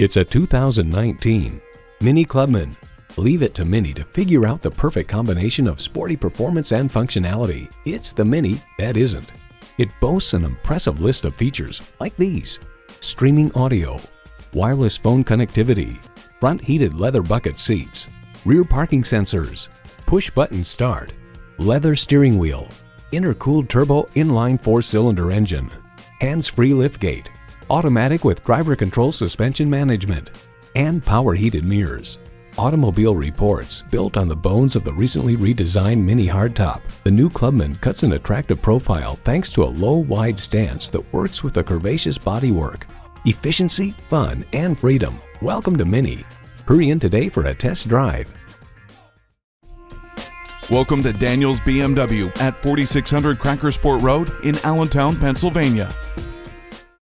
It's a 2019 Mini Clubman. Leave it to Mini to figure out the perfect combination of sporty performance and functionality. It's the Mini that isn't. It boasts an impressive list of features like these. Streaming audio, wireless phone connectivity, front heated leather bucket seats, rear parking sensors, push button start, leather steering wheel, intercooled turbo inline four-cylinder engine, hands-free liftgate, automatic with driver control suspension management, and power heated mirrors. Automobile Reports, built on the bones of the recently redesigned Mini hardtop, the new Clubman cuts an attractive profile thanks to a low, wide stance that works with the curvaceous bodywork. Efficiency, fun, and freedom. Welcome to Mini. Hurry in today for a test drive. Welcome to Daniels BMW at 4600 Crackersport Road in Allentown, Pennsylvania.